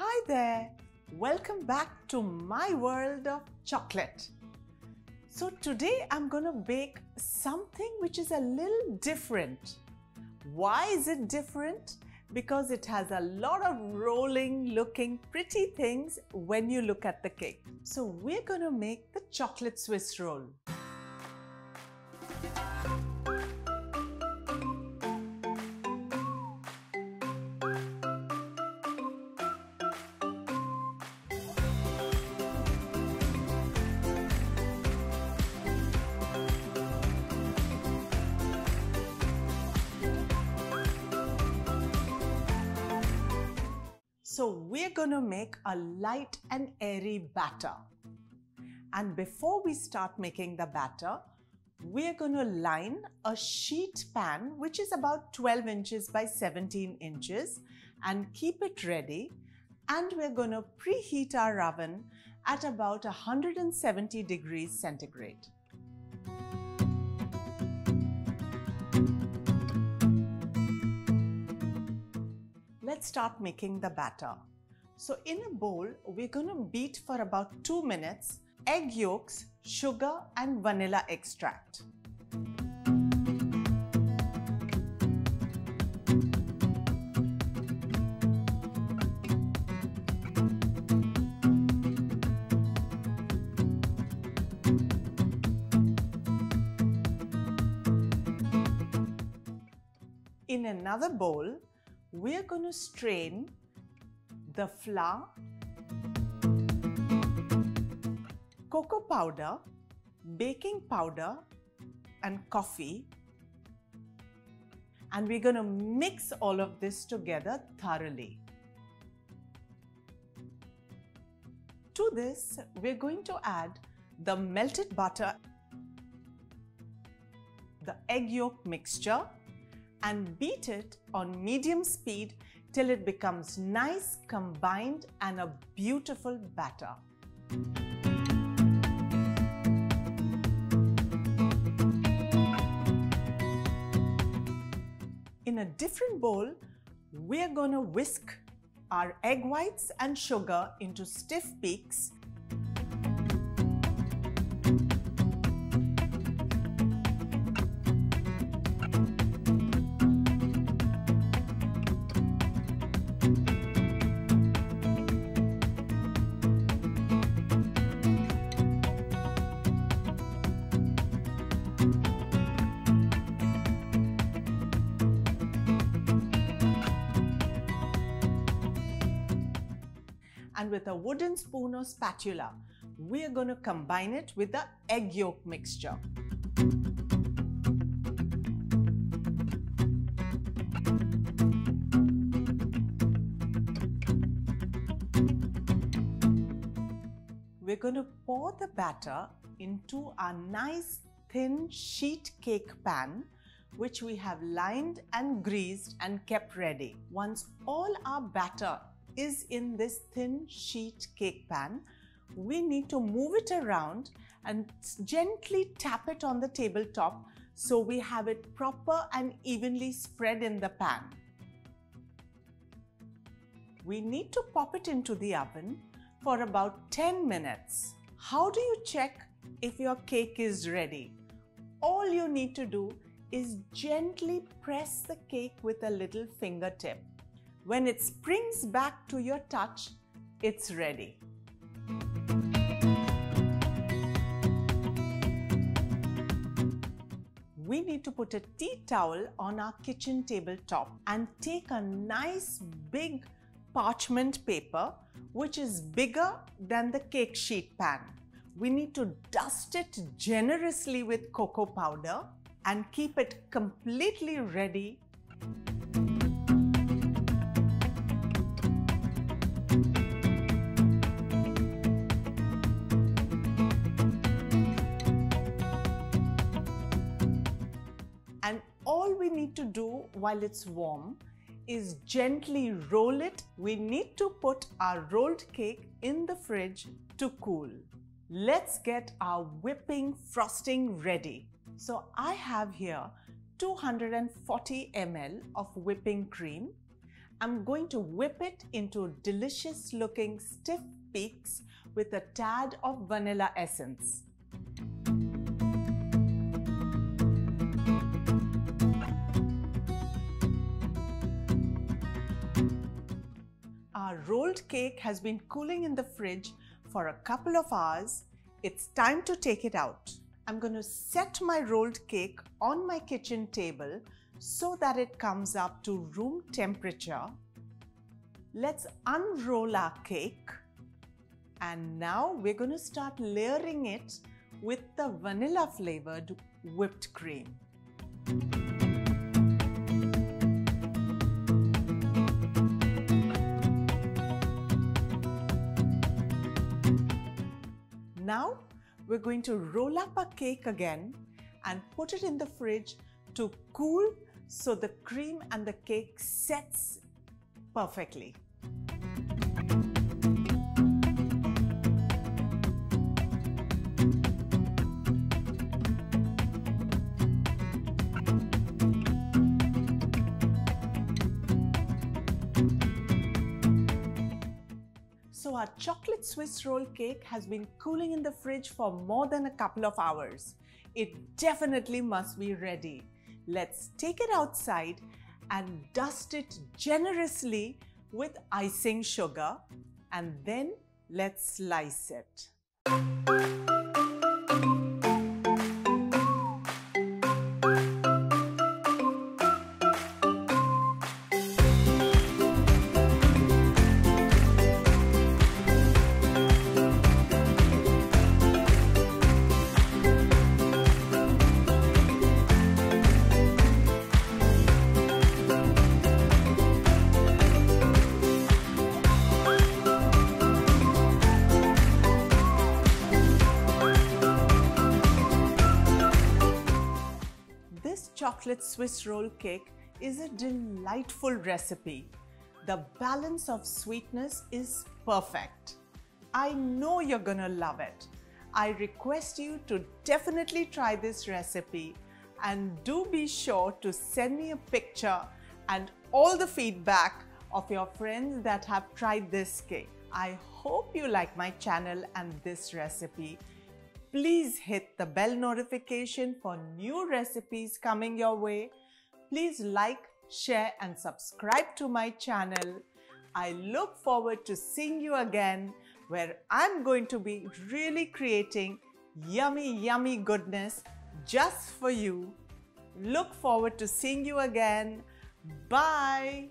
Hi there! Welcome back to my world of chocolate. So, today I'm going to bake something which is a little different. Why is it different? Because it has a lot of rolling looking pretty things when you look at the cake. So, we're going to make the chocolate Swiss roll. So we're going to make a light and airy batter. And before we start making the batter, we're going to line a sheet pan which is about 12 inches by 17 inches and keep it ready. And we're going to preheat our oven at about 170 degrees centigrade. Let's start making the batter. So in a bowl, we're going to beat for about 2 minutes egg yolks, sugar and vanilla extract. In another bowl, we're going to strain the flour, cocoa powder, baking powder and coffee and we're going to mix all of this together thoroughly. To this, we're going to add the melted butter, the egg yolk mixture, and beat it on medium speed till it becomes nice, combined and a beautiful batter. In a different bowl, we're to whisk our egg whites and sugar into stiff peaks and with a wooden spoon or spatula, we are going to combine it with the egg yolk mixture. We're going to pour the batter into our nice thin sheet cake pan which we have lined and greased and kept ready. Once all our batter is in this thin sheet cake pan, we need to move it around and gently tap it on the tabletop so we have it proper and evenly spread in the pan. We need to pop it into the oven for about 10 minutes. How do you check if your cake is ready? All you need to do is gently press the cake with a little fingertip. When it springs back to your touch, it's ready. We need to put a tea towel on our kitchen tabletop and take a nice big parchment paper which is bigger than the cake sheet pan. We need to dust it generously with cocoa powder and keep it completely ready we need to do while it's warm is gently roll it. We need to put our rolled cake in the fridge to cool. Let's get our whipping frosting ready. So I have here 240 ml of whipping cream I'm going to whip it into delicious looking stiff peaks with a tad of vanilla essence. Our rolled cake has been cooling in the fridge for a couple of hours. It's time to take it out. I'm going to set my rolled cake on my kitchen table so that it comes up to room temperature. Let's unroll our cake and now we're going to start layering it with the vanilla flavored whipped cream. Now we're going to roll up a cake again and put it in the fridge to cool so the cream and the cake sets perfectly. Our chocolate Swiss roll cake has been cooling in the fridge for more than a couple of hours. It definitely must be ready. Let's take it outside and dust it generously with icing sugar and then let's slice it. Chocolate Swiss roll cake is a delightful recipe. The balance of sweetness is perfect. I know you're gonna love it. I request you to definitely try this recipe and do be sure to send me a picture and all the feedback of your friends that have tried this cake. I hope you like my channel and this recipe. Please hit the bell notification for new recipes coming your way. Please like, share and subscribe to my channel. I look forward to seeing you again where I'm going to be really creating yummy, yummy goodness just for you. Look forward to seeing you again. Bye.